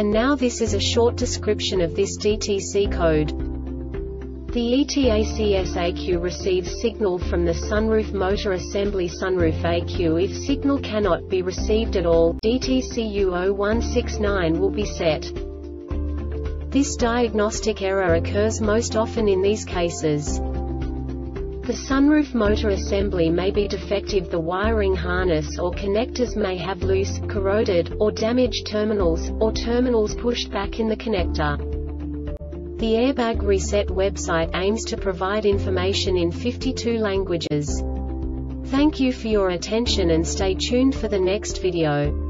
And now this is a short description of this DTC code. The ETACS ECU receives signal from the sunroof motor assembly sunroof ECU if signal cannot be received at all, DTCU0169 will be set. This diagnostic error occurs most often in these cases. The sunroof motor assembly may be defective the wiring harness or connectors may have loose, corroded, or damaged terminals, or terminals pushed back in the connector. The Airbag Reset website aims to provide information in 52 languages. Thank you for your attention and stay tuned for the next video.